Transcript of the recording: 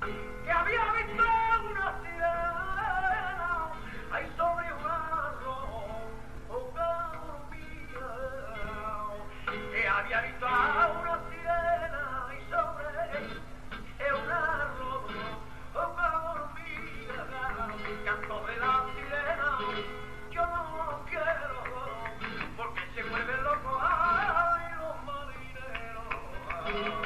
Que había visto una sirena, hay sobre un arroyo, me dormía. Que había visto una sirena, ahí sobre, es un arroyo, me dormía. Mi canto de la sirena, yo no lo quiero, porque se mueve loco a los marineros.